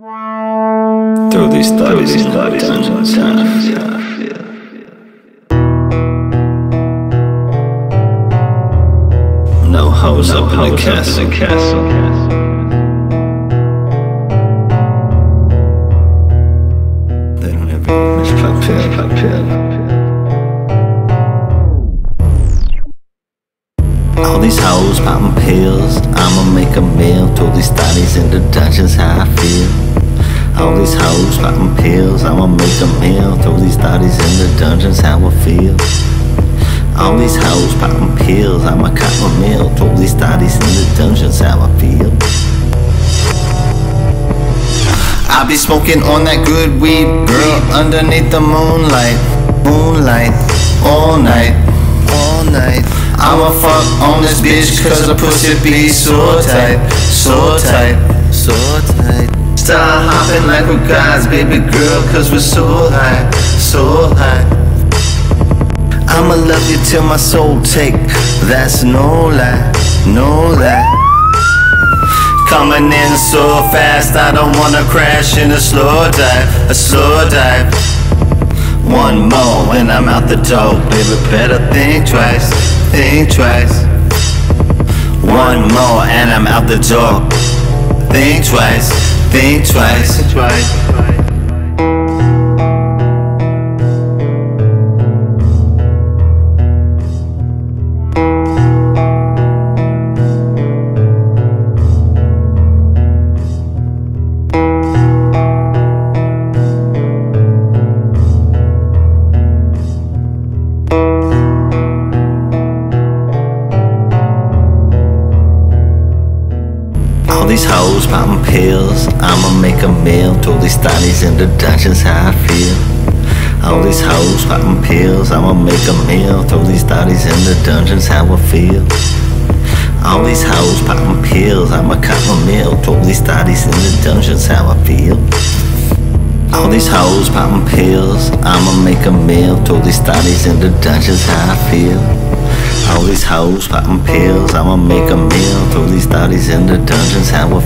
Through these thotties, these thotties, yeah. No hoes up in the castle. They don't have papel, papel. All these hoes popping pills, I'ma make a meal. Through these thotties in the dungeons, how I feel. All these hoes popping pills, I'ma make a meal. Through these thotties in the dungeons, how I feel. All these hoes popping pills, I'ma cop a meal. Through these thotties in the dungeons, how I feel. I be smoking on that good weed, girl, underneath the moonlight, moonlight, all night. I'ma fuck on this bitch cause her pussy be so tight, so tight, so tight. Start hopping like we're guys, baby girl, cause we're so high, so high. I'ma love you till my soul take, that's no lie, no lie. Coming in so fast, I don't wanna crash in a slow dive, a slow dive. One more and I'm out the door, baby. Better think twice, think twice. One more and I'm out the door. Think twice, think twice, think twice. These hoes popping pills, I'ma make a meal. Through these thotties in the dungeons, how I feel. All these hoes popping pills, I'ma make a meal. These thotties in the dungeons, how I feel. All these hoes popping pills, I'ma cop a meal. These thotties in the dungeons, how I feel. All these hoes popping pills, I'ma make a meal. Through these thotties in the dungeons, how I feel. All these hoes popping pills, I'ma make a meal. Through these thotties in the dungeons, how